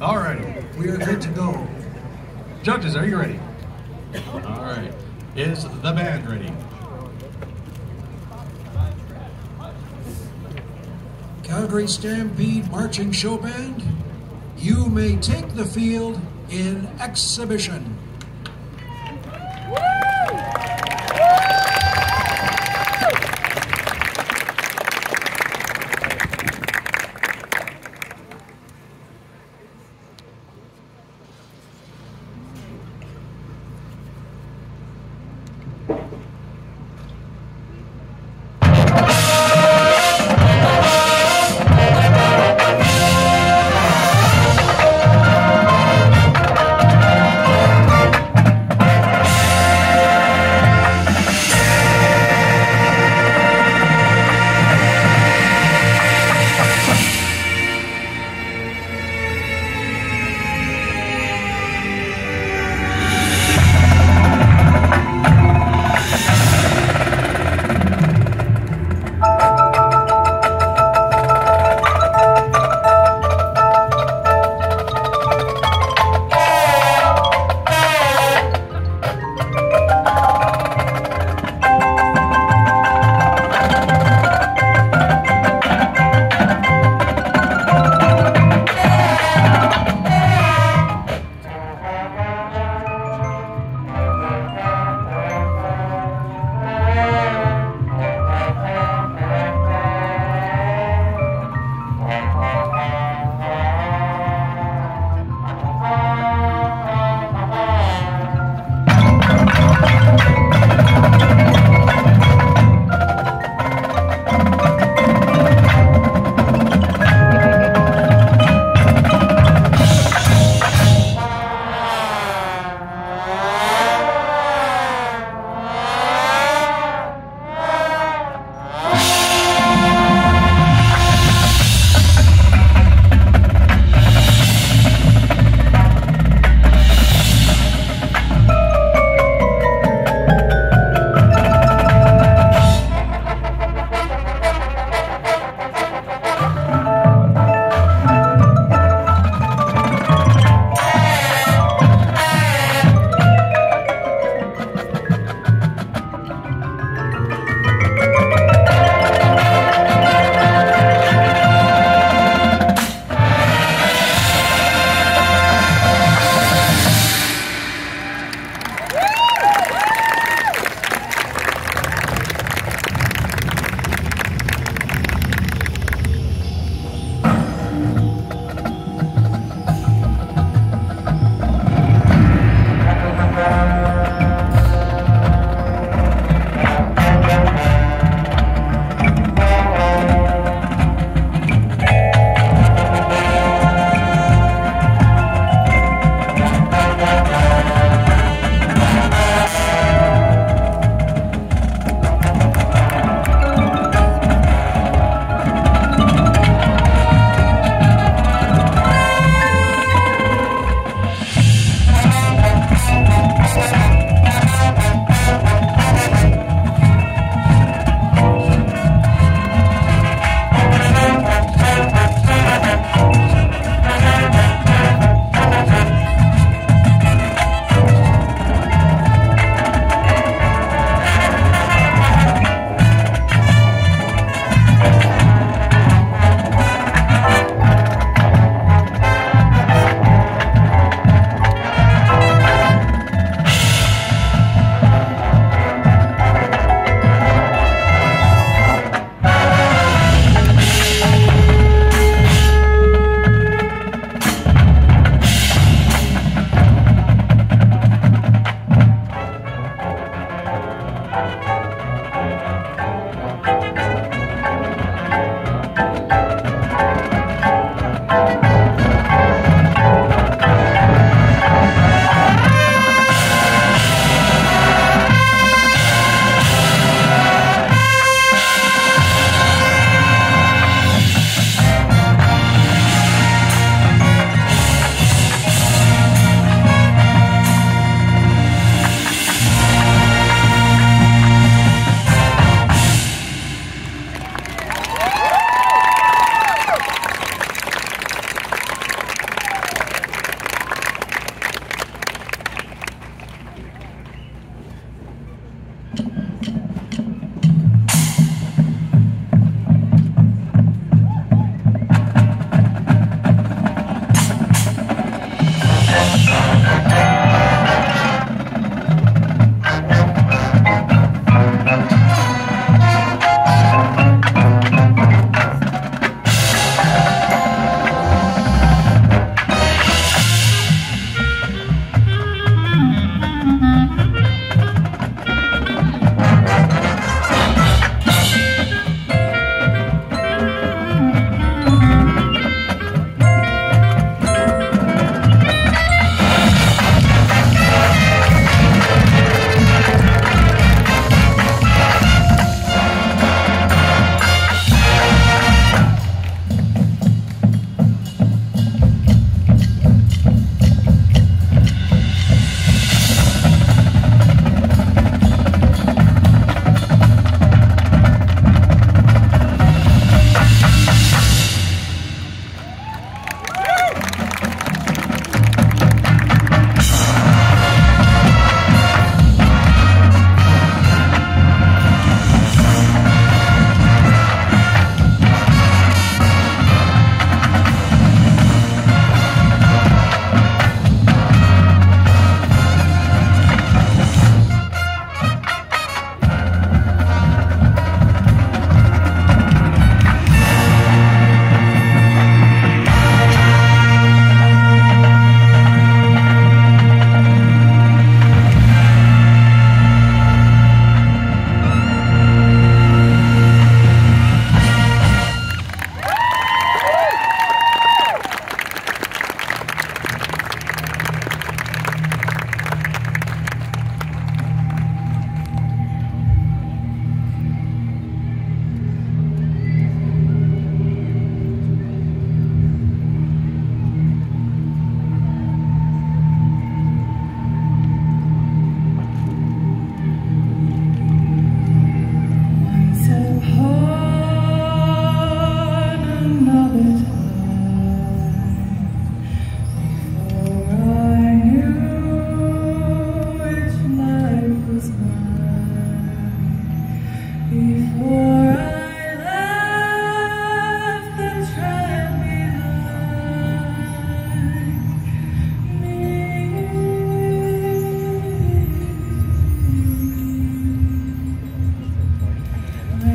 All righty. We are good to go. Judges, are you ready? All right. Is the band ready? Calgary Stampede Marching Show Band, you may take the field in exhibition.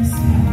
Yes.